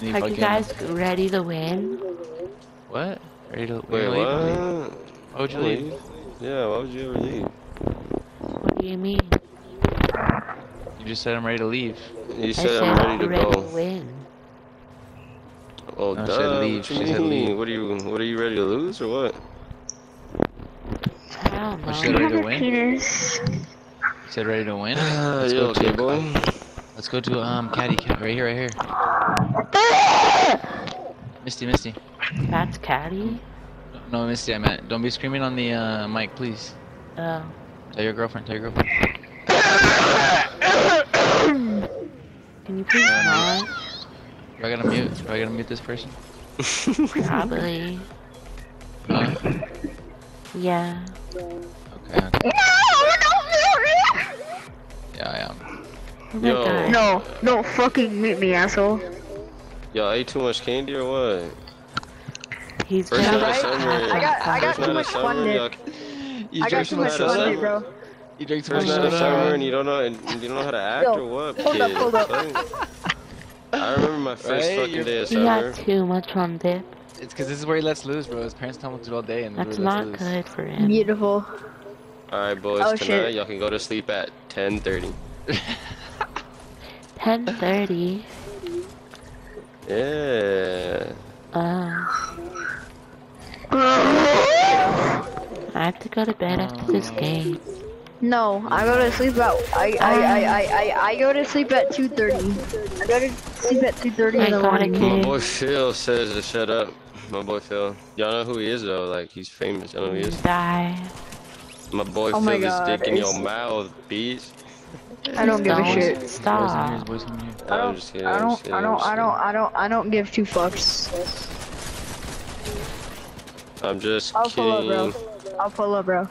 Any Are you guys ready to win? What? Ready to Wait, to leave? what? Why would you leave? Yeah, why would you ever leave? What do you mean? You just said I'm ready to leave. You I said said I'm ready to ready go. to win. Oh, No, duh. she said what leave, you she said leave. What are you? What are you ready to lose or what? I don't she said ready to win. You said ready to win. Ah, Let's go okay, to boy? Let's go to um Caddy Cat right here, right here. Misty, Misty. That's Caddy? No, Misty, I meant. Don't be screaming on the uh, mic, please. Oh. Tell your girlfriend. Tell your girlfriend. Can you please not? Do I gotta mute? Do I gotta mute this person? Probably. Uh, Yeah. okay. okay. Yeah, I am. Oh my Yo. god. No, no, fucking meet me, asshole. Y'all ate too much candy or what? He's First gonna night right? summer. I got- I got too much summer, fun dip. y'all- I got too too much much fun, sun? bro. You drank too much night of soda. summer and you don't know and you don't know how to act Yo, or what, hold up, kid? hold up. I remember my first Right? fucking You're- day of He summer. got too much on dip. It's because this is where he lets loose, bro. His parents tell him to do all day, and this That's is where he not lets loose. good for him. Beautiful. All right, boys. Oh, tonight shit. y'all can go to sleep at 10:30. 10:30. Yeah. Uh. I have to go to bed after this game. No, I go to sleep at I I I I, I, I go to sleep at two thirty. I go to sleep at two thirty in the morning. My boy Phil says to shut up. My boy Phil. Y'all know who he is though. Like he's famous. Y'all know who he is. Die. My boy Oh my Phil is God, dick in your mouth, bitch. I don't give a shit. Boys in here, Stop. boys in here. I don't. I don't I don't I don't I don't I don't give two fucks. I'm just I'll pull up, bro. I'll pull up, bro.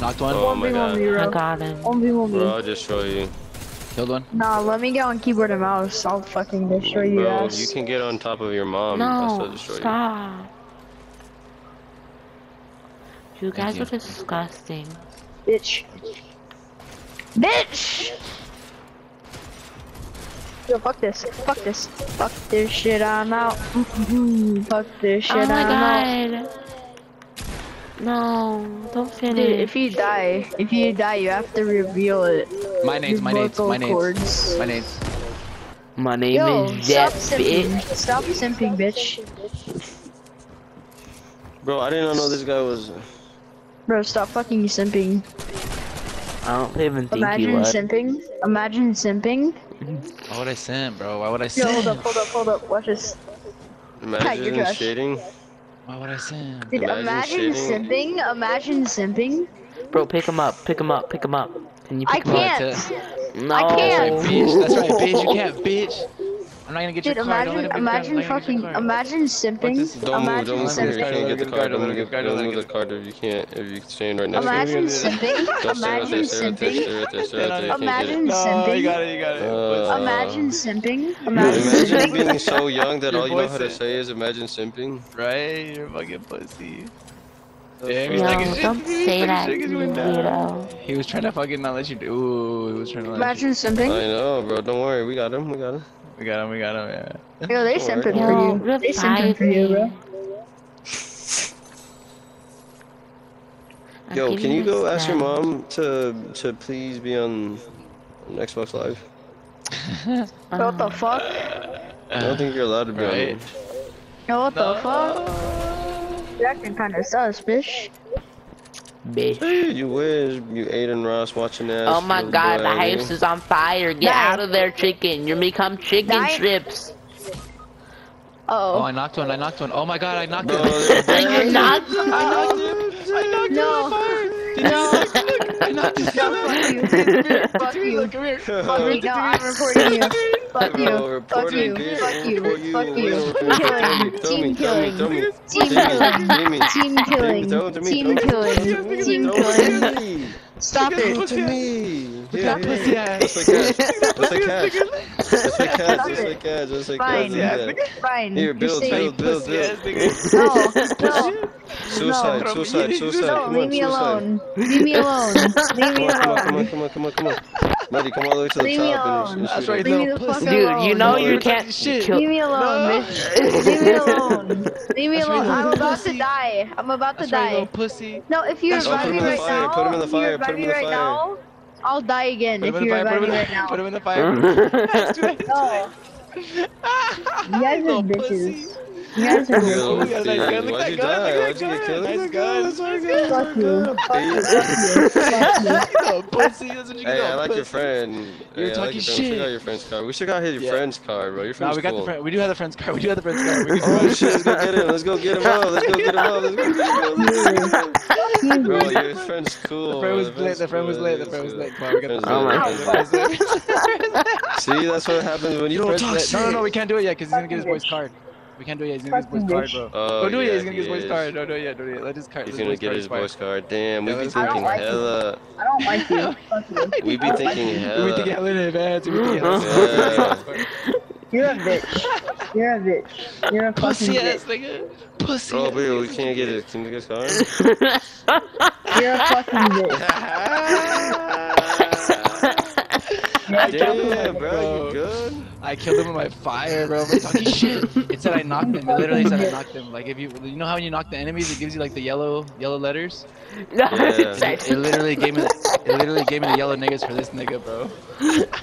Knocked one. Oh my One v one god. v, I bro. got him. One v one Bro, v. I'll just show you. Killed one. Nah, let me get on keyboard and mouse. I'll fucking destroy you Bro, ass. you can get on top of your mom. I'll still No, destroy you. stop. You guys you. are disgusting. Bitch. Bitch! Yo, fuck this. Fuck this. Fuck this shit, I'm out. Fuck this oh shit, oh my I'm out. god. No, don't Dude, finish. if you die, if you die, you have to reveal it. My name's Your my name's my name's cords. my name's. My name Yo, is stop Jeff, simping. bitch. Stop simping, bitch. Bro, I did not know this guy was. Bro, stop fucking simping. I don't even think Imagine you would. simping. Imagine simping. Why would I simp, bro? Why would I Yo, hold up, hold up, hold up. Watch this. Imagine trash. shitting. Why would I simp? Dude, Imagine imagine, simping. Imagine simping. Bro, pick him up, pick him up, pick him up. Can you I pick him up? can't. No. I can't. Bitch, that's right, bitch. You can't, bitch. I'm not gonna get Dude, your car. Don't imagine, let him get your car. imagine Don't let him get your fucking, car. imagine simping. Don't move, don't move. You simping. can't get the Let car. Don't get move, the car, don't move get the car if you can't. If you stand right next to Imagine simping. Don't stay right there, Imagine stay right there, stay simping. right there, stay right there. You can't get Imagine simping. you got it, you got it. Uh, Imagine simping. Imagine Imagine simping. being so young that all you know how to say is imagine simping. right? You're fucking pussy. Damn, Yo, like don't shit- say he's like a that, shit you 'cause you went down. weirdo. He was trying to fucking not let you do. Ooh, he was trying to let Imagine simping? I know, bro. Don't worry. We got him. We got him. You. We got him, we got him, yeah. Yo, they Don't simping worry. for Yo, you. They simping revive for you, bro. Yo, can you go ask your mom to to please be on, on Xbox Live? What the fuck? I don't think you're allowed to be on. Right. it. Yo, what the fuck? You're acting kinda sus, bitch. Bitch. You wish you Adin Ross watching that. Oh my god, the out house here. is on fire. Get Die. out of there, chicken. You become chicken Die. strips. Oh, Uh I knocked one, I knocked one. Oh my god, I knocked Bro, him. they're You're not. I knocked him. I knocked No. him. No. I knocked him. No, fuck you. Fuck you. Fuck you. No, I'm reporting you. Fuck Bro, you. Fuck report you. it, bitch. Fuck you. Report you. Fuck Wait, you. wait, wait, Killing. Throw me, Team throw me, throw me. killing. Team Team killing. killing. Team killing. Throw it to me, Team throw it to killing. me. Team Throw it killing. To me. Stop Throw it it. to me. Look Yeah, at that yeah, pussy yeah. ass. Just like cats. Just like cats. Just like cats. Just like cats. Just like Fine. cats. Yeah. Fine. Here, You're build, safe. build, build, Pussy ass build. nigga. No. No. Suicide, No. suicide, suicide. No. Come Leave on, me suicide. alone. Leave me alone. Leave me Come on, come on, alone. come on, come on, come on, come on. Buddy, come all the way to the Leave me top and, alone. and That's shoot right, it. Leave me little the fuck pussy. Dude, you know You're you can't shit. kill. Leave me alone, No. bitch. Leave me alone. Leave me That's right, alone. I'm little about to die. I'm about to That's die. little pussy. No, if you That's revive me Put him in right fire, now, put him in the if you fire, revive put him me in the right fire. now, I'll die again Put him if in the you fire. Put revive him me in right the now. Put him in the fire. Let's do it. No, you guys are bitches. Pussy. You guys are You bitches. little Ooh, yeah, nice thief. gun. Look Why'd at you that gun. die? Look at Why'd you that get gun. killed? Nice Let's gun. go, let's go. Fuck you. Fuck you. Fuck you. Fuck you. Little pussy. That's what you Hey, get. I like pussy. your friend. You're hey, I like talking your friend. We should shit. got your friend's car. We should got his Yeah. friend's car, bro. Your No, friend's we got cool. the friend. We do have the friend's card. We do have the friend's card. We can Oh shit, let's go get him. Let's go get him up. Let's go get him up. Let's go get him up. You. Bro, your friend's cool. The friend was bro. lit. The friend was lit. The friend was lit. Come on, we got the Oh my Friend's lit. friend. See, that's what happens when you don't Friend's talk lit. shit. No, no, no. We can't do it yet because he's gonna get his boy's card. We can't do it yet. He's gonna get his boy's card, bro. Oh, oh Don't do it yet. He's gonna get his he boy's card. Don't do it yet. Don't do it yet. Let his card. He's gonna get his expire. voice card. Damn, we be let's. I don't thinking like you. hella. I don't like you. We be thinking We hella. think hella in advance. We think hella. You're a bitch. You're a bitch. You're a Pussy ass nigga. Pussy. Bro, ass bro, we can't get it. Can we get his card? You're a fucking bitch. I killed him, Damn, bro, you good? I killed him with my fire, bro. I'm talking shit. It said I knocked him. It literally said I knocked him. Like if you, you know how when you knock the enemies, it gives you like the yellow, yellow letters. No, Yeah. it's It literally gave me, the, it literally gave me the yellow niggas for this nigga, bro.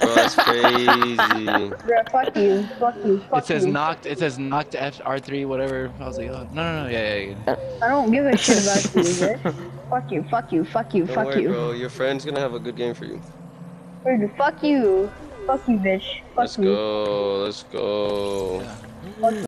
Bro, that's crazy. Bro, fuck you. Fuck you. Fuck It says you. knocked. It says knocked F R3 whatever. I was like, oh, no, no, no, yeah, yeah, yeah. I don't give a shit about you, bitch. Fuck you. Fuck you. Fuck you. Don't Fuck worry, you. bro. Your friend's gonna have a good game for you. Dude, Fuck you. Fuck you, bitch. Fuck Let's you. go. Let's go. Yeah.